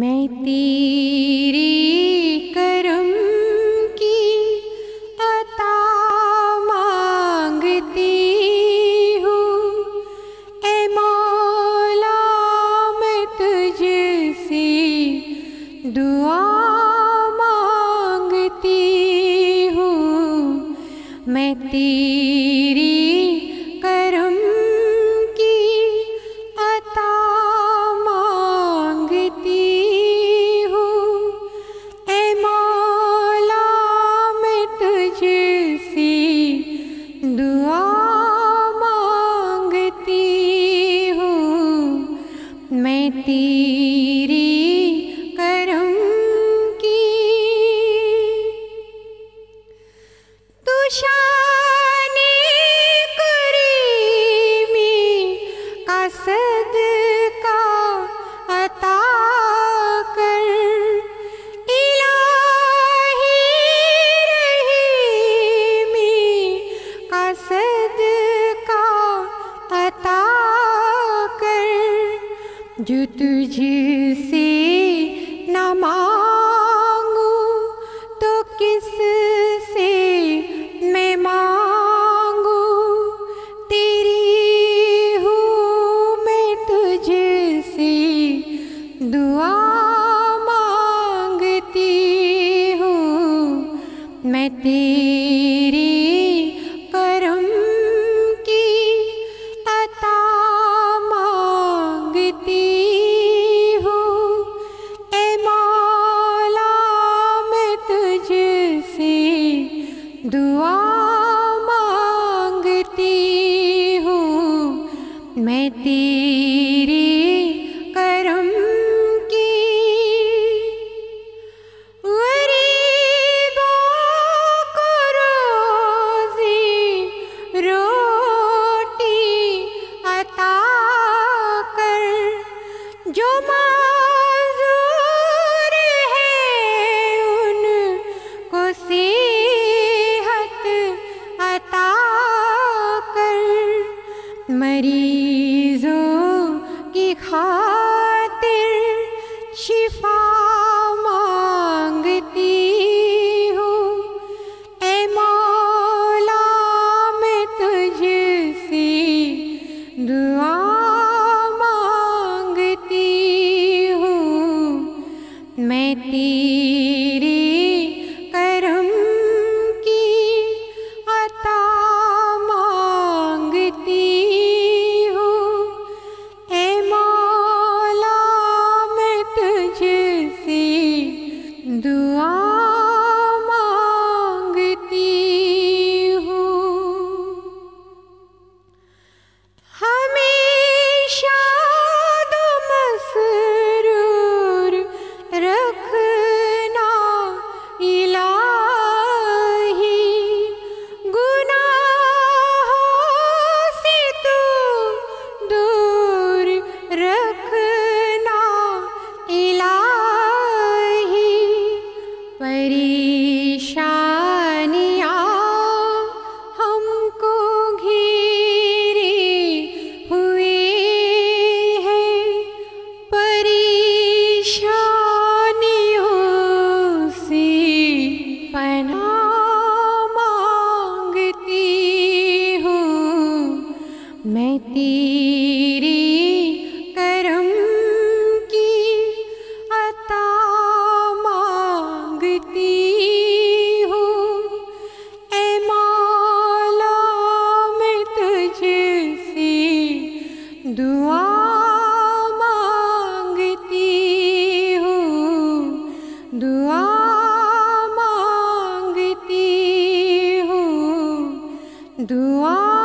मैं तेरी करम की अता मांगती हूँ। ए मौला, मैं तुझसे दुआ मांगती हूँ। मैं तेरी मैं तेरी करम की। तू शाने करीमी का अता कर। इलाही रहीमी का सदका जो तुझसे न मांगू तो किस से मैं मांगू? तेरी हूँ मैं तुझसे दुआ मांगती हूँ, मैं तेरी दुआ मांगती हूँ मैं तेरी मरीजों की खातिर शिफा मांगती हूँ। ए मौला मैं तुझसे दुआ मांगती हूँ। मैं तेरी Lady. मांगती हूँ दुआ